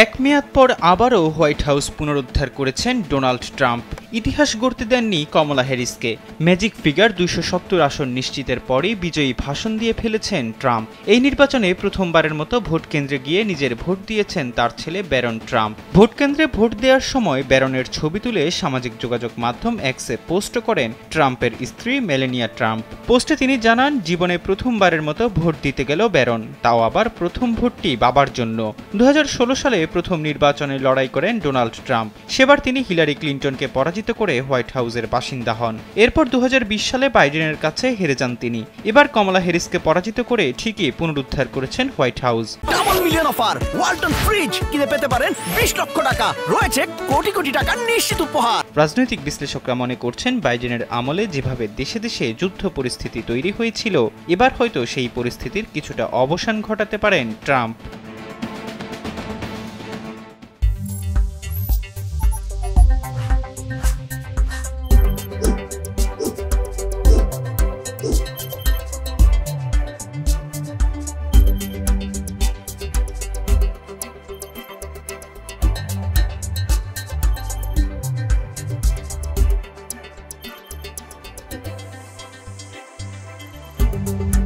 এক মেয়াদ পর আবারও হোয়াইট হাউস পুনরুদ্ধার করেছেন ডোনাল্ড ট্রাম্প। ইতিহাস গড়তে দেননি কমলা হ্যারিসকে। ম্যাজিক ফিগার দুইশো সত্তর আসন নিশ্চিতের পরই বিজয়ী ভাষণ দিয়ে ফেলেছেন ট্রাম্প। এই নির্বাচনে প্রথমবারের মতো ভোট কেন্দ্রে গিয়ে নিজের ভোট দিয়েছেন তার ছেলে ব্যারন ট্রাম্প। ভোট কেন্দ্রে ভোট দেওয়ার সময় ব্যারনের ছবি তুলে সামাজিক যোগাযোগ মাধ্যম এক্সে পোস্ট করেন ট্রাম্পের স্ত্রী মেলেনিয়া ট্রাম্প। পোস্টে তিনি জানান, জীবনে প্রথমবারের মতো ভোট দিতে গেল ব্যারন, তাও আবার প্রথম ভোটটি বাবার জন্য। দু হাজার ষোলো সালে প্রথম নির্বাচনে লড়াই করেন ডোনাল্ড ট্রাম্প। সেবার তিনি হিলারি ক্লিন্টনকে পরাজিত করে হোয়াইট হাউসের বাসিন্দা হন। এরপর দু হাজার বিশ সালে বাইডেনের কাছে হেরে যান তিনি। এবার কমলা হ্যারিসকে পরাজিত করে ঠিকই পুনরুদ্ধার করেছেন White House. Double million offer Walton fridge কিনে পেতে পারেন বিশ লক্ষ টাকা। রয়েছে কোটি কোটি টাকার নিশ্চিত উপহার। রাজনৈতিক বিশ্লেষকরা মনে করছেন বাইডেনের আমলে যেভাবে দেশে দেশে যুদ্ধ পরিস্থিতি তৈরি হয়েছিল এবার হয়তো সেই পরিস্থিতির কিছুটা অবসান ঘটাতে পারেন ট্রাম্প। Bye.